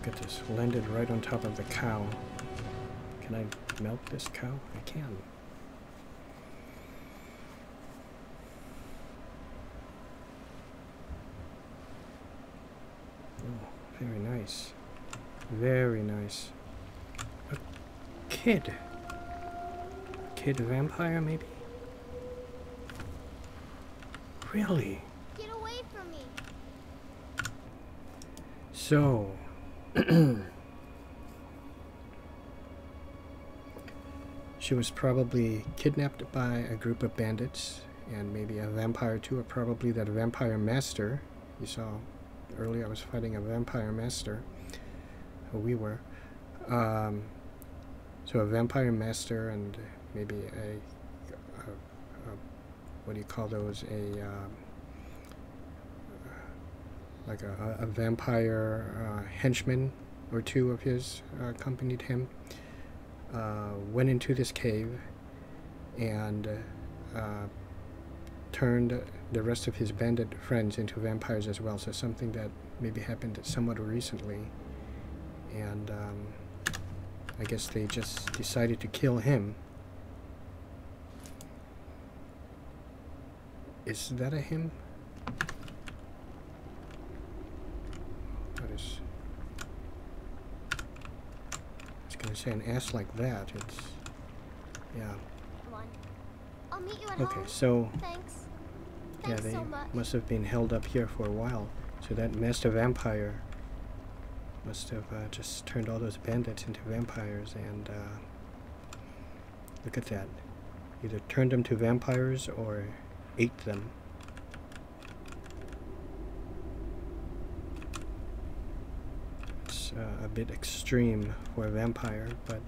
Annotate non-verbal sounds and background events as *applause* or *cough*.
Look at this, landed right on top of the cow. Can I melt this cow? I can. Oh, very nice. Very nice. A kid. Kid vampire, maybe? Really? Get away from me. So, *clears throat* she was probably kidnapped by a group of bandits and maybe a vampire too, or probably that vampire master. You saw earlier I was fighting a vampire master. Or we were. Um, so a vampire master and maybe a, a, a what do you call those? A um, like a, a vampire uh, henchman or two of his uh, accompanied him. Uh, went into this cave and uh, turned the rest of his bandit friends into vampires as well. So something that maybe happened somewhat recently. And um, I guess they just decided to kill him. Is that a him? What is... I was gonna say an S like that, it's... Yeah. Come on. I'll meet you at Okay, home. so... Thanks. Yeah, Thanks they so much. must have been held up here for a while. So that master vampire must have uh, just turned all those bandits into vampires and uh, look at that. Either turned them to vampires or ate them. Uh, a bit extreme for a vampire, but